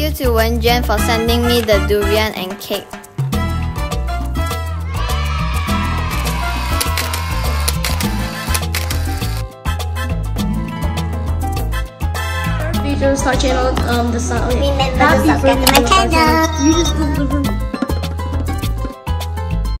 you to Wen Jian for sending me the durian and cake. Features our channel, um, the sound. Remember to subscribe to my channel.